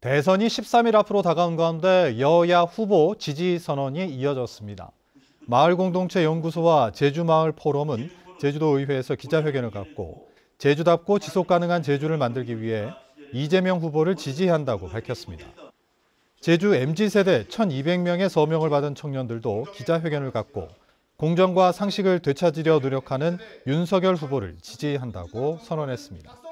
대선이 13일 앞으로 다가온 가운데 여야 후보 지지 선언이 이어졌습니다. 마을공동체 연구소와 제주마을 포럼은 제주도의회에서 기자회견을 갖고 제주답고 지속가능한 제주를 만들기 위해 이재명 후보를 지지한다고 밝혔습니다. 제주 MZ세대 1,200명의 서명을 받은 청년들도 기자회견을 갖고 공정과 상식을 되찾으려 노력하는 윤석열 후보를 지지한다고 선언했습니다.